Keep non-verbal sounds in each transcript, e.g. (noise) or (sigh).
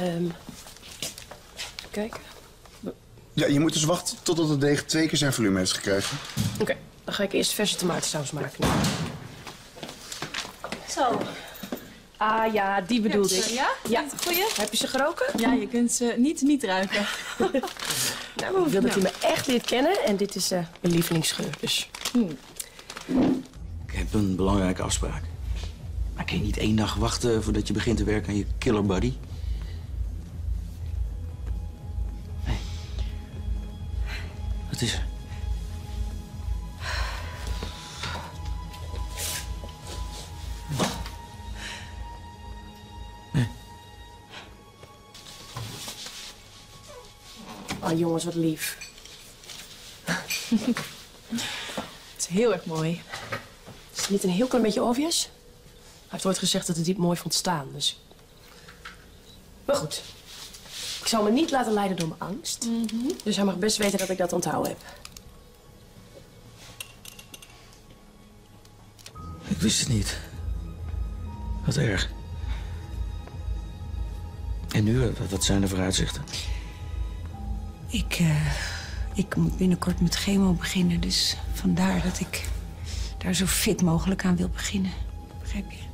Ehm kijken. Ja, je moet dus wachten totdat het deeg twee keer zijn volume heeft gekregen. Oké, dan ga ik eerst verse tomatensaus maken. Zo. Ah ja, die bedoelde ik. Ja? Ja. Goeie? Heb je ze geroken? Ja, je kunt ze niet niet ruiken. (laughs) Nou, ik wil dat je me echt leert kennen en dit is eh, mijn lievelingsgeur. Dus Ik heb een belangrijke afspraak. Maar kan je niet één dag wachten voordat je begint te werken aan je killer buddy? Wat is er? Oh jongens, wat lief. (laughs) Het is heel erg mooi. Is het niet een heel klein beetje obvious? Hij heeft ooit gezegd dat hij het mooi vond staan, dus... Maar goed. Ik zal me niet laten leiden door mijn angst. Dus hij mag best weten dat ik dat onthouden heb. Ik wist het niet. Wat erg. En nu, eh, wat- zijn de vooruitzichten? Ik, eh, ik moet binnenkort met chemo beginnen, dus vandaar dat ik daar zo fit mogelijk aan wil beginnen. Begrijp je?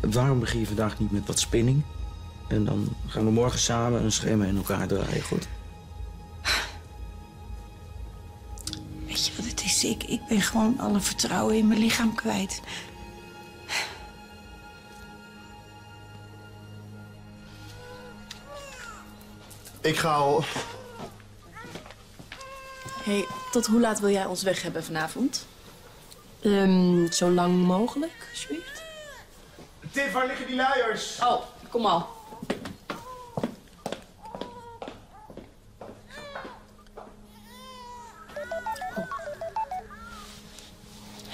Waarom begin je vandaag niet met wat spinning? En dan gaan we morgen samen een schema in elkaar draaien, goed? Weet je wat het is? Ik, ik ben gewoon alle vertrouwen in mijn lichaam kwijt. Ik ga al... hey, tot hoe laat wil jij ons weg hebben vanavond? Ehm, zo lang mogelijk, alsjeblieft. Tip, waar liggen die luiers? Oh, kom al.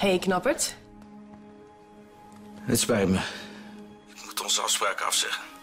Hey, knappert. Het spijt me. Ik moet onze afspraak afzeggen.